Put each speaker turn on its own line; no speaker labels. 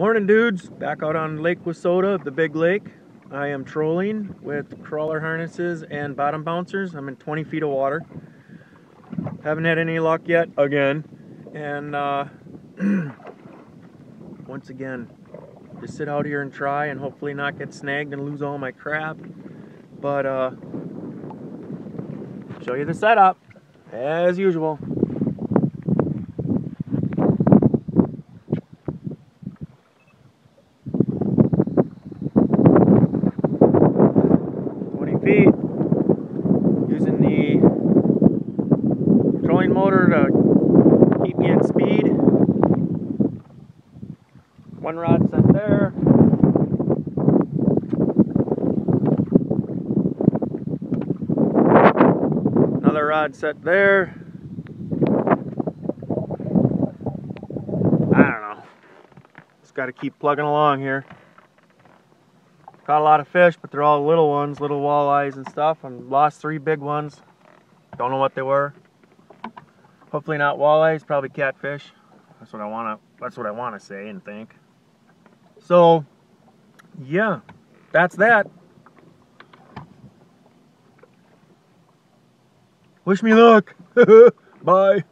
Morning dudes, back out on Lake Wissota, the big lake. I am trolling with crawler harnesses and bottom bouncers. I'm in 20 feet of water. Haven't had any luck yet, again. And uh, once again, just sit out here and try and hopefully not get snagged and lose all my crap. But uh, show you the setup, as usual. feet using the motor to keep me in speed. One rod set there. Another rod set there. I don't know. Just got to keep plugging along here. Caught a lot of fish, but they're all little ones, little walleyes and stuff. And lost three big ones. Don't know what they were. Hopefully not walleyes, probably catfish. That's what I wanna that's what I wanna say and think. So yeah, that's that. Wish me luck. Bye.